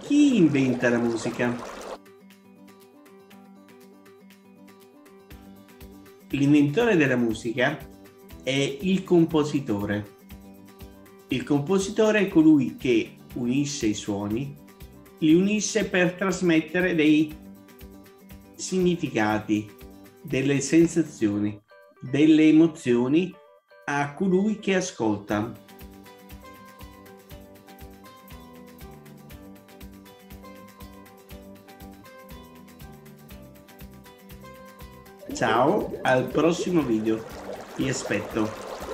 Chi inventa la musica? L'inventore della musica è il compositore. Il compositore è colui che unisce i suoni, li unisce per trasmettere dei significati, delle sensazioni, delle emozioni a colui che ascolta. Ciao, al prossimo video. Ti aspetto.